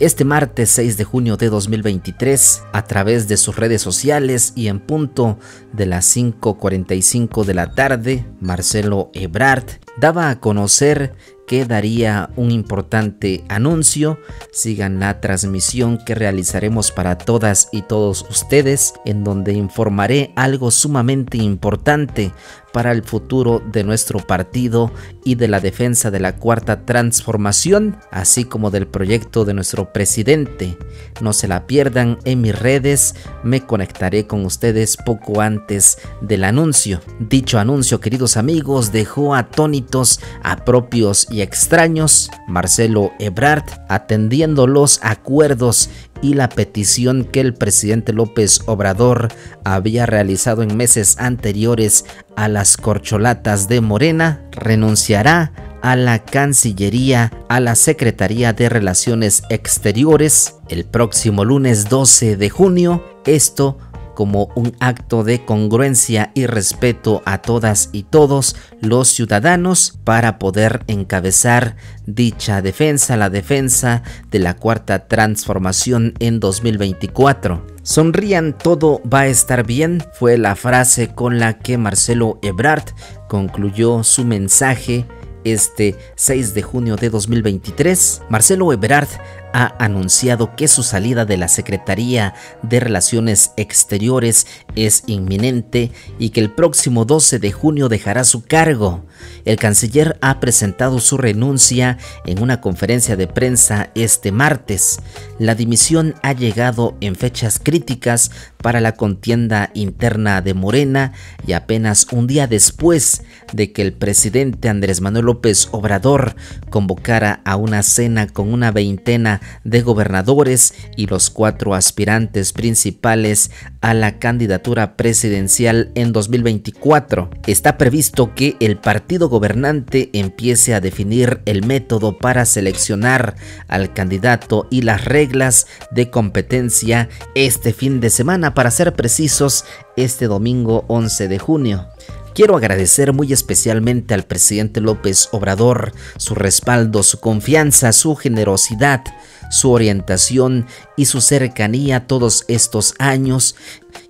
Este martes 6 de junio de 2023, a través de sus redes sociales y en punto de las 5.45 de la tarde, Marcelo Ebrard daba a conocer que daría un importante anuncio. Sigan la transmisión que realizaremos para todas y todos ustedes, en donde informaré algo sumamente importante para el futuro de nuestro partido y de la defensa de la cuarta transformación, así como del proyecto de nuestro presidente. No se la pierdan en mis redes, me conectaré con ustedes poco antes del anuncio. Dicho anuncio, queridos amigos, dejó atónitos a propios y extraños. Marcelo Ebrard, atendiendo los acuerdos y la petición que el presidente López Obrador había realizado en meses anteriores a las corcholatas de Morena, renunciará a la Cancillería, a la Secretaría de Relaciones Exteriores el próximo lunes 12 de junio. Esto como un acto de congruencia y respeto a todas y todos los ciudadanos para poder encabezar dicha defensa, la defensa de la cuarta transformación en 2024. Sonrían, todo va a estar bien, fue la frase con la que Marcelo Ebrard concluyó su mensaje este 6 de junio de 2023. Marcelo Ebrard ha anunciado que su salida de la Secretaría de Relaciones Exteriores es inminente y que el próximo 12 de junio dejará su cargo. El canciller ha presentado su renuncia en una conferencia de prensa este martes. La dimisión ha llegado en fechas críticas para la contienda interna de Morena y apenas un día después de que el presidente Andrés Manuel López Obrador convocara a una cena con una veintena de gobernadores y los cuatro aspirantes principales a la candidatura presidencial en 2024. Está previsto que el partido gobernante empiece a definir el método para seleccionar al candidato y las reglas de competencia este fin de semana, para ser precisos, este domingo 11 de junio. Quiero agradecer muy especialmente al presidente López Obrador su respaldo, su confianza, su generosidad, su orientación y su cercanía todos estos años.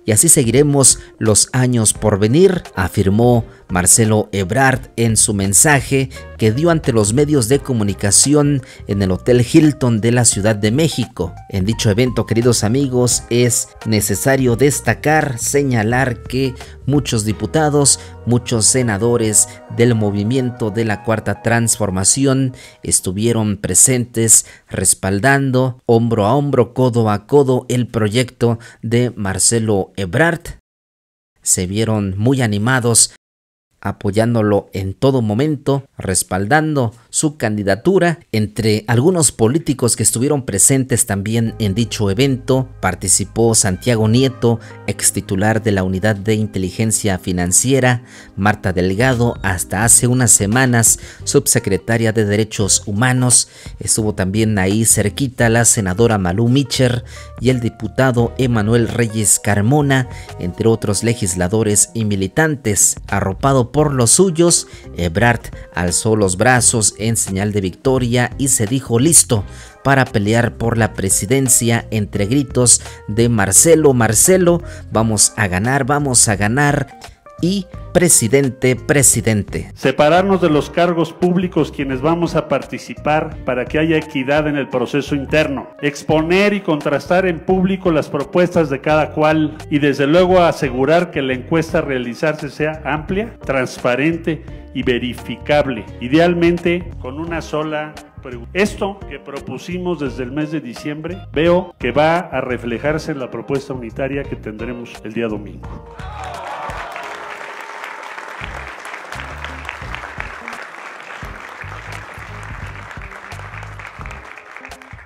Y así seguiremos los años por venir, afirmó Marcelo Ebrard en su mensaje que dio ante los medios de comunicación en el Hotel Hilton de la Ciudad de México. En dicho evento, queridos amigos, es necesario destacar, señalar que muchos diputados, muchos senadores del movimiento de la Cuarta Transformación estuvieron presentes respaldando hombro a hombro, codo a codo el proyecto de Marcelo Ebrard. Se vieron muy animados apoyándolo en todo momento, respaldando su candidatura. Entre algunos políticos que estuvieron presentes también en dicho evento, participó Santiago Nieto, ex titular de la Unidad de Inteligencia Financiera, Marta Delgado, hasta hace unas semanas subsecretaria de Derechos Humanos. Estuvo también ahí cerquita la senadora Malú Micher y el diputado Emanuel Reyes Carmona, entre otros legisladores y militantes, arropado por los suyos, Ebrard alzó los brazos en señal de victoria y se dijo listo para pelear por la presidencia entre gritos de Marcelo, Marcelo, vamos a ganar, vamos a ganar y presidente, presidente. Separarnos de los cargos públicos quienes vamos a participar para que haya equidad en el proceso interno. Exponer y contrastar en público las propuestas de cada cual y desde luego asegurar que la encuesta a realizarse sea amplia, transparente y verificable. Idealmente con una sola esto que propusimos desde el mes de diciembre, veo que va a reflejarse en la propuesta unitaria que tendremos el día domingo.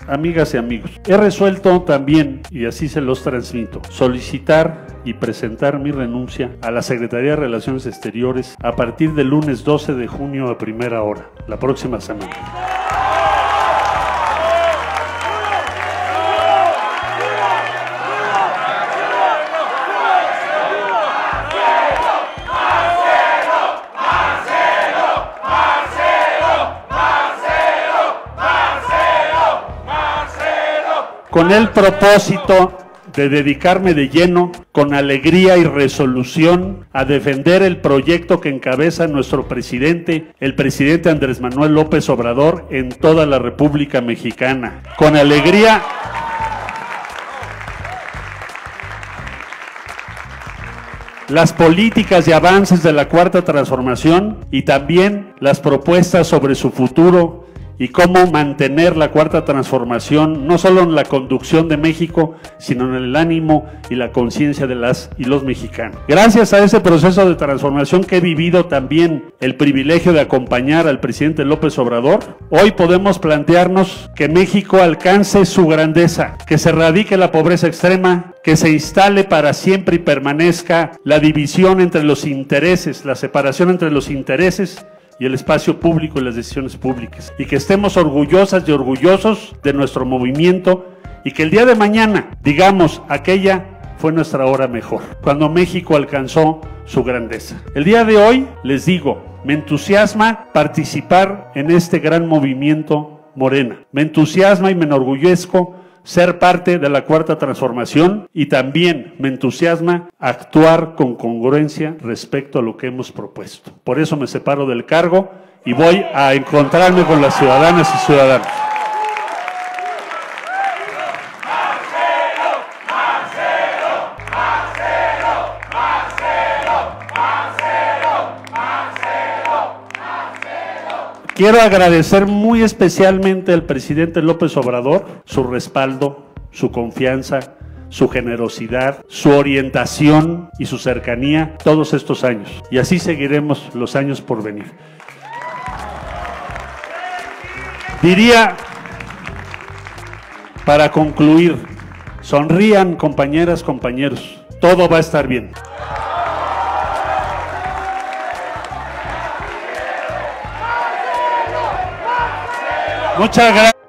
Amigas y amigos. He resuelto también, y así se los transmito, solicitar y presentar mi renuncia a la Secretaría de Relaciones Exteriores a partir del lunes 12 de junio a primera hora, la próxima semana. Con el propósito de dedicarme de lleno, con alegría y resolución, a defender el proyecto que encabeza nuestro presidente, el presidente Andrés Manuel López Obrador, en toda la República Mexicana. Con alegría las políticas y avances de la cuarta transformación y también las propuestas sobre su futuro y cómo mantener la cuarta transformación, no solo en la conducción de México, sino en el ánimo y la conciencia de las y los mexicanos. Gracias a ese proceso de transformación que he vivido también el privilegio de acompañar al presidente López Obrador, hoy podemos plantearnos que México alcance su grandeza, que se radique la pobreza extrema, que se instale para siempre y permanezca la división entre los intereses, la separación entre los intereses y el espacio público y las decisiones públicas. Y que estemos orgullosas y orgullosos de nuestro movimiento y que el día de mañana digamos aquella fue nuestra hora mejor, cuando México alcanzó su grandeza. El día de hoy les digo, me entusiasma participar en este gran movimiento Morena. Me entusiasma y me enorgullezco ser parte de la cuarta transformación y también me entusiasma actuar con congruencia respecto a lo que hemos propuesto. Por eso me separo del cargo y voy a encontrarme con las ciudadanas y ciudadanos. Quiero agradecer muy especialmente al presidente López Obrador su respaldo, su confianza, su generosidad, su orientación y su cercanía todos estos años. Y así seguiremos los años por venir. Diría, para concluir, sonrían compañeras, compañeros, todo va a estar bien. Muchas gracias.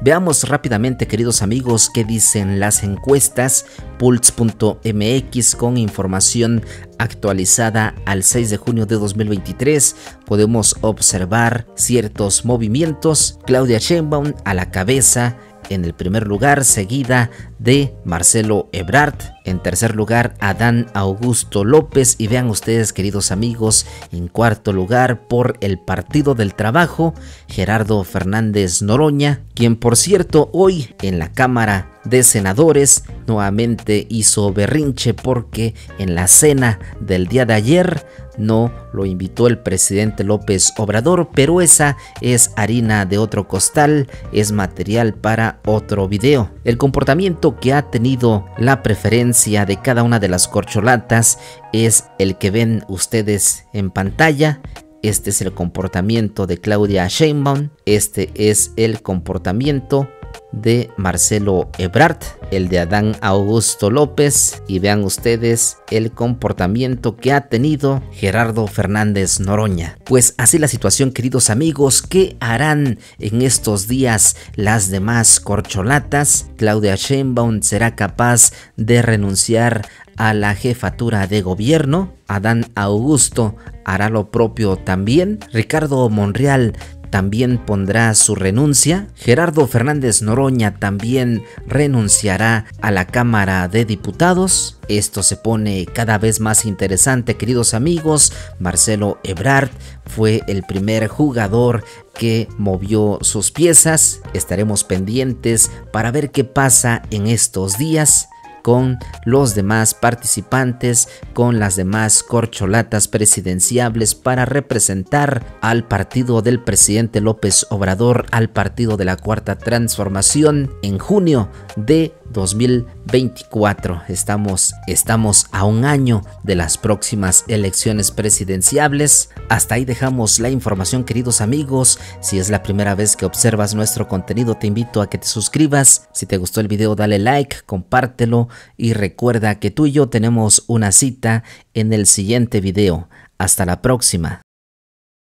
Veamos rápidamente, queridos amigos, qué dicen las encuestas pulse.mx con información actualizada al 6 de junio de 2023. Podemos observar ciertos movimientos. Claudia Sheinbaum a la cabeza en el primer lugar, seguida de Marcelo Ebrard. En tercer lugar, Adán Augusto López. Y vean ustedes, queridos amigos, en cuarto lugar, por el Partido del Trabajo, Gerardo Fernández Noroña, quien por cierto hoy en la Cámara de Senadores nuevamente hizo berrinche porque en la cena del día de ayer no lo invitó el presidente López Obrador, pero esa es harina de otro costal, es material para otro video. El comportamiento que ha tenido la preferencia de cada una de las corcholatas es el que ven ustedes en pantalla. Este es el comportamiento de Claudia Sheinbaum, este es el comportamiento de Marcelo Ebrard, el de Adán Augusto López y vean ustedes el comportamiento que ha tenido Gerardo Fernández Noroña. Pues así la situación queridos amigos, ¿qué harán en estos días las demás corcholatas? Claudia Sheinbaum será capaz de renunciar a la jefatura de gobierno. Adán Augusto hará lo propio también. Ricardo Monreal también pondrá su renuncia. Gerardo Fernández Noroña también renunciará a la Cámara de Diputados. Esto se pone cada vez más interesante, queridos amigos. Marcelo Ebrard fue el primer jugador que movió sus piezas. Estaremos pendientes para ver qué pasa en estos días con los demás participantes, con las demás corcholatas presidenciables para representar al partido del presidente López Obrador, al partido de la Cuarta Transformación en junio de 2024. Estamos, estamos a un año de las próximas elecciones presidenciables. Hasta ahí dejamos la información, queridos amigos. Si es la primera vez que observas nuestro contenido, te invito a que te suscribas. Si te gustó el video, dale like, compártelo y recuerda que tú y yo tenemos una cita en el siguiente video. Hasta la próxima.